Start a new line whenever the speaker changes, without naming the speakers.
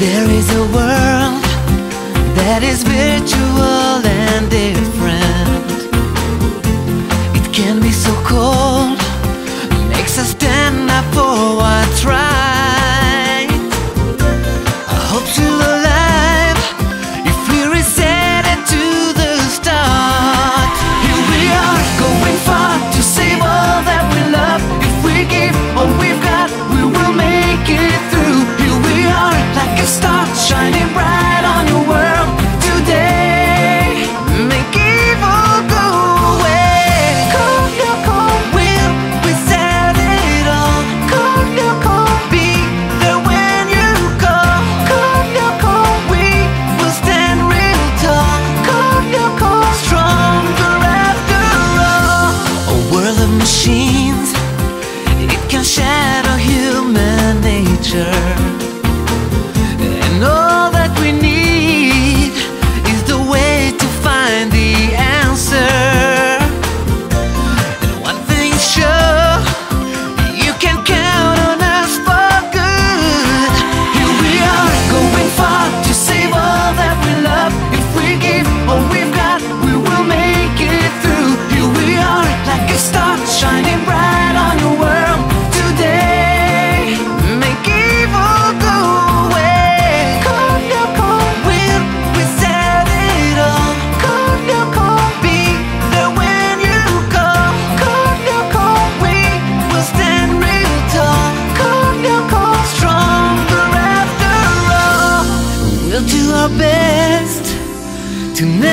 There is a world that is virtual and different. to me